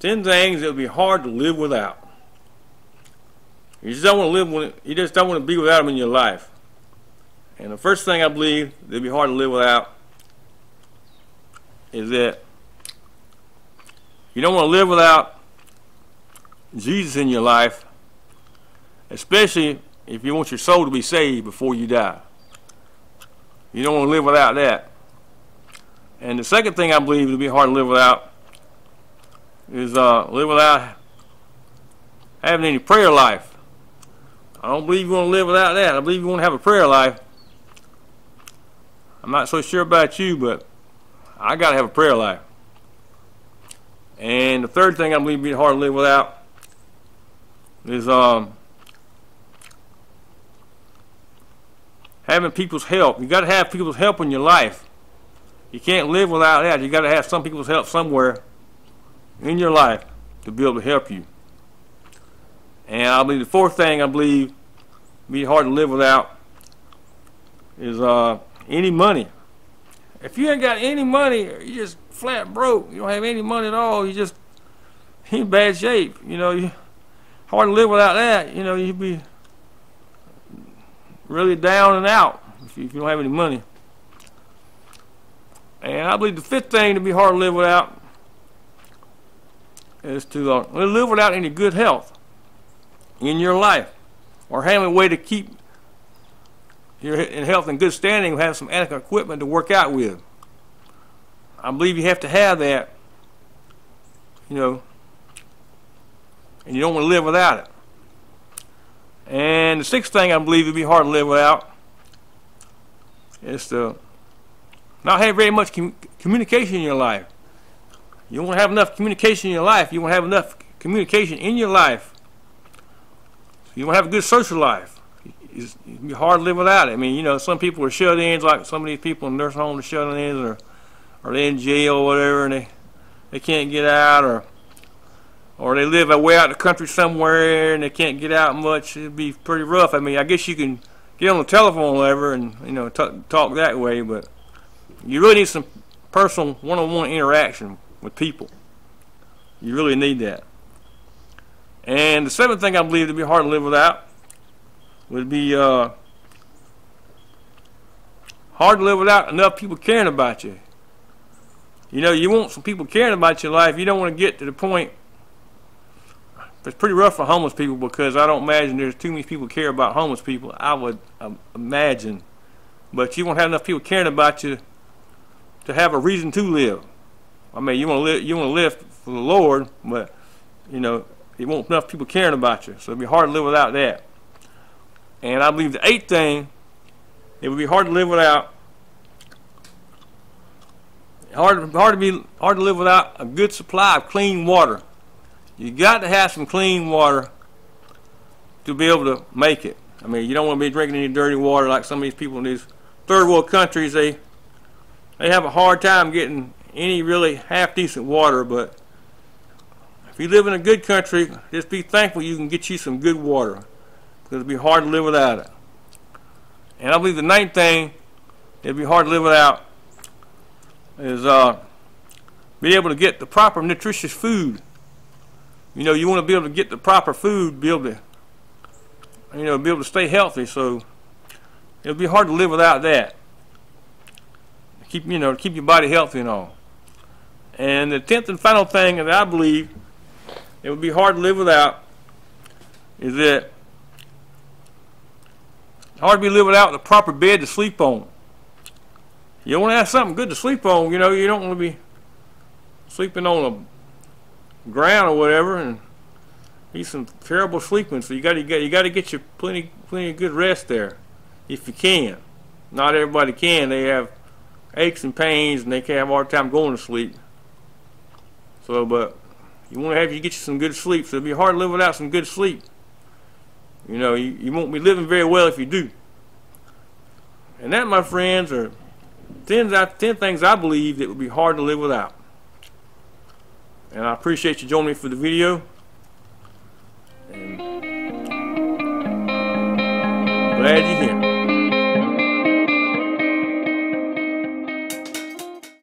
Ten things would be hard to live without. You just don't want to live with you just don't want to be without them in your life. And the first thing I believe that'd be hard to live without is that you don't want to live without Jesus in your life, especially if you want your soul to be saved before you die. You don't want to live without that. And the second thing I believe it'd be hard to live without is uh, live without having any prayer life. I don't believe you want to live without that. I believe you want to have a prayer life. I'm not so sure about you, but I got to have a prayer life. And the third thing I believe be hard to live without is um, having people's help. You got to have people's help in your life. You can't live without that. You got to have some people's help somewhere in your life to be able to help you. And I believe the fourth thing I believe be hard to live without is uh, any money. If you ain't got any money, you just flat broke. You don't have any money at all. You just in bad shape. You know, you hard to live without that. You know, you'd be really down and out if you, if you don't have any money. And I believe the fifth thing to be hard to live without is to uh, live without any good health in your life or having a way to keep your in health and good standing have some adequate equipment to work out with. I believe you have to have that, you know, and you don't want to live without it. And the sixth thing I believe would be hard to live without is to not have very much com communication in your life. You won't have enough communication in your life. You won't have enough communication in your life. You won't have a good social life. It's, it'd be hard to live without it. I mean, you know, some people are shut-ins, like some of these people in nursing homes are shut-ins, or or they're in jail or whatever, and they they can't get out, or or they live way out in the country somewhere and they can't get out much. It'd be pretty rough. I mean, I guess you can get on the telephone or whatever and you know talk that way, but you really need some personal one-on-one -on -one interaction with people. You really need that. And the seventh thing I believe to be hard to live without would be uh, hard to live without enough people caring about you. You know, you want some people caring about your life. You don't want to get to the point. It's pretty rough for homeless people because I don't imagine there's too many people care about homeless people. I would um, imagine, but you won't have enough people caring about you to have a reason to live. I mean, you want to live, you want to live for the Lord, but you know, you won't enough people caring about you, so it'd be hard to live without that. And I believe the eighth thing, it would be hard to live without. Hard, hard to be hard to live without a good supply of clean water. You got to have some clean water to be able to make it. I mean, you don't want to be drinking any dirty water like some of these people in these third world countries. They they have a hard time getting any really half decent water. But if you live in a good country, just be thankful you can get you some good water because it'd be hard to live without it. And I believe the ninth thing it'd be hard to live without is uh, be able to get the proper nutritious food. You know, you want to be able to get the proper food, be able to, you know, be able to stay healthy. So it'll be hard to live without that. Keep you know, keep your body healthy and all. And the tenth and final thing that I believe it would be hard to live without is that hard to be live without the proper bed to sleep on. You want to have something good to sleep on, you know, you don't want to be sleeping on a ground or whatever and be some terrible sleeping. So you got to get you got to get your plenty plenty of good rest there, if you can. Not everybody can. They have aches and pains and they can have a hard time going to sleep. So, but you want to have you get you some good sleep. So it'll be hard to live without some good sleep. You know, you, you won't be living very well if you do. And that, my friends, are 10, 10 things I believe that would be hard to live without. And I appreciate you joining me for the video. And glad you